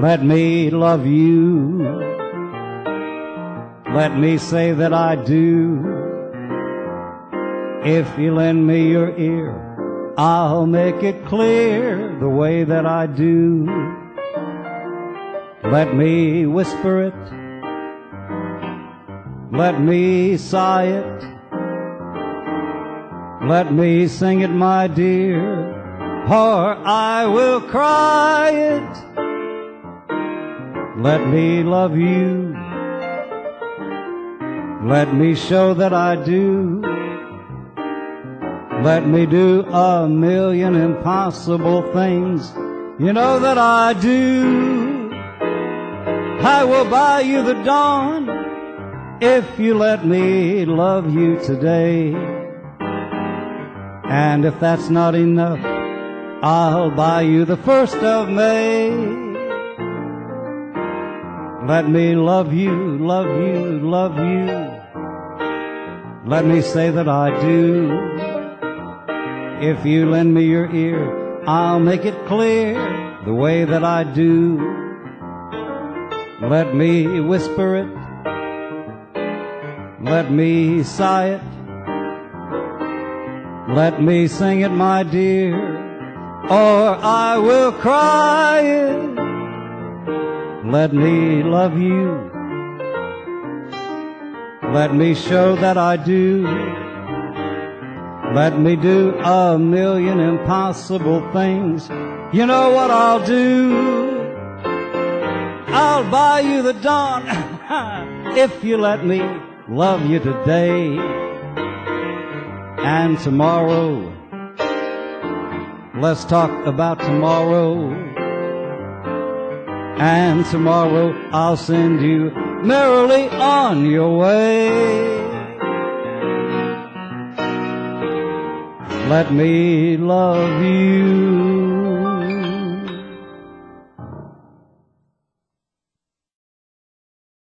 Let me love you. Let me say that I do. If you lend me your ear, I'll make it clear the way that I do. Let me whisper it. Let me sigh it. Let me sing it, my dear, or I will cry it. Let me love you. Let me show that I do. Let me do a million impossible things. You know that I do. I will buy you the dawn if you let me love you today. And if that's not enough, I'll buy you the first of May. Let me love you, love you, love you. Let me say that I do. If you lend me your ear, I'll make it clear the way that I do. Let me whisper it. Let me sigh it. Let me sing it, my dear, or I will cry it. Let me love you. Let me show that I do. Let me do a million impossible things. You know what I'll do? I'll buy you the dawn if you let me love you today and tomorrow. Let's talk about tomorrow. And tomorrow I'll send you merrily on your way. Let me love you.